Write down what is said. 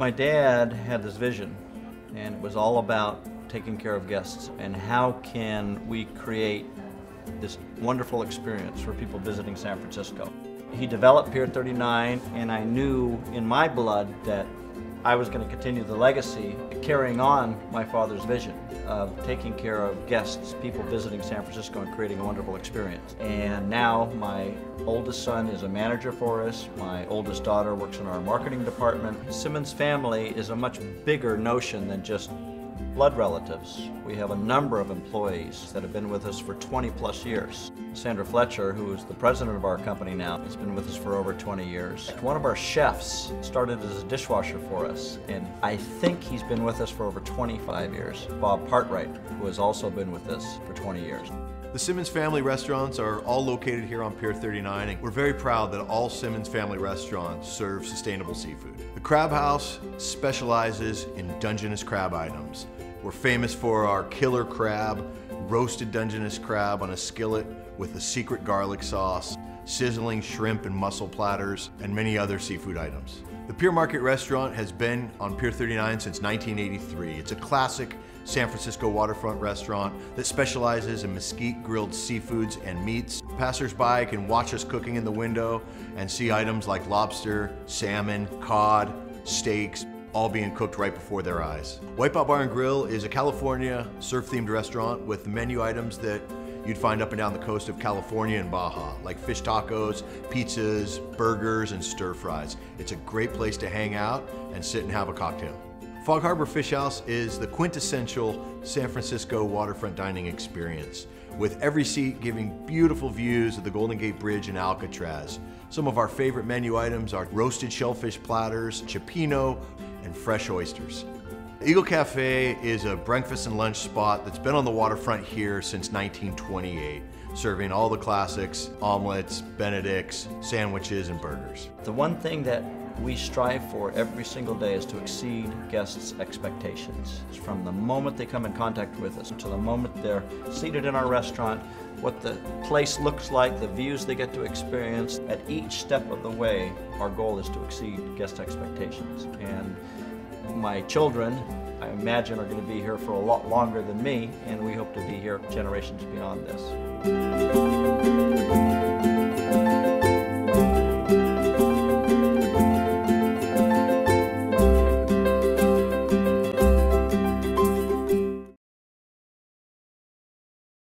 My dad had this vision, and it was all about taking care of guests and how can we create this wonderful experience for people visiting San Francisco. He developed Pier 39, and I knew in my blood that I was going to continue the legacy, carrying on my father's vision of taking care of guests, people visiting San Francisco and creating a wonderful experience. And now my oldest son is a manager for us, my oldest daughter works in our marketing department. Simmons family is a much bigger notion than just blood relatives. We have a number of employees that have been with us for 20 plus years. Sandra Fletcher, who is the president of our company now, has been with us for over 20 years. One of our chefs started as a dishwasher for us, and I think he's been with us for over 25 years. Bob Partwright, who has also been with us for 20 years. The Simmons family restaurants are all located here on Pier 39, and we're very proud that all Simmons family restaurants serve sustainable seafood. The Crab House specializes in Dungeness crab items. We're famous for our killer crab, roasted Dungeness crab on a skillet with a secret garlic sauce, sizzling shrimp and mussel platters, and many other seafood items. The Pier Market Restaurant has been on Pier 39 since 1983. It's a classic San Francisco waterfront restaurant that specializes in mesquite grilled seafoods and meats. Passers-by can watch us cooking in the window and see items like lobster, salmon, cod, steaks, all being cooked right before their eyes. Wipeout Bar and Grill is a California surf-themed restaurant with menu items that you'd find up and down the coast of California and Baja, like fish tacos, pizzas, burgers, and stir fries. It's a great place to hang out and sit and have a cocktail. Fog Harbor Fish House is the quintessential San Francisco waterfront dining experience, with every seat giving beautiful views of the Golden Gate Bridge and Alcatraz. Some of our favorite menu items are roasted shellfish platters, cioppino, and fresh oysters. Eagle Cafe is a breakfast and lunch spot that's been on the waterfront here since 1928, serving all the classics, omelets, benedicts, sandwiches, and burgers. The one thing that we strive for every single day is to exceed guests' expectations. From the moment they come in contact with us to the moment they're seated in our restaurant, what the place looks like, the views they get to experience. At each step of the way, our goal is to exceed guest expectations. And my children, I imagine, are going to be here for a lot longer than me, and we hope to be here generations beyond this.